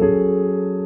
you